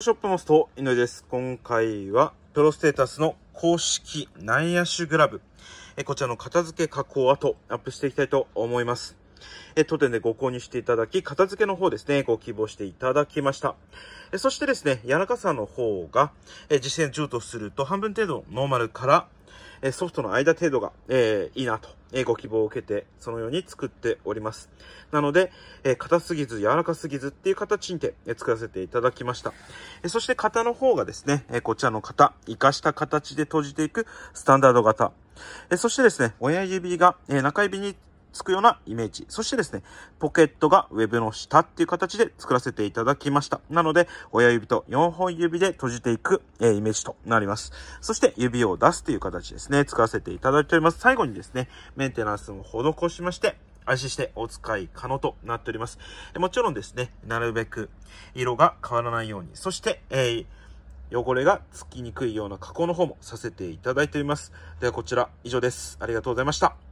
ショップモスト井上です。今回はプロステータスの公式内野手グラブ。えこちらの片付け加工後アップしていきたいと思います。え当店でご購入していただき、片付けの方ですね、ご希望していただきました。えそしてですね、柔らかさの方が、え実践10とすると半分程度ノーマルから、えソフトの間程度が、えーいいなと、えご希望を受けて、そのように作っております。なので、え硬すぎず、柔らかすぎずっていう形にて、えー作らせていただきました。えそして型の方がですね、えこちらの型、活かした形で閉じていくスタンダード型。えそしてですね、親指が、え中指につくようなイメージ。そしてですね、ポケットがウェブの下っていう形で作らせていただきました。なので、親指と4本指で閉じていく、えイメージとなります。そして、指を出すという形ですね、使わせていただいております。最後にですね、メンテナンスも施しまして、安心してお使い可能となっております。もちろんですね、なるべく色が変わらないように、そして、えー汚れがつきにくいような加工の方もさせていただいております。ではこちら以上です。ありがとうございました。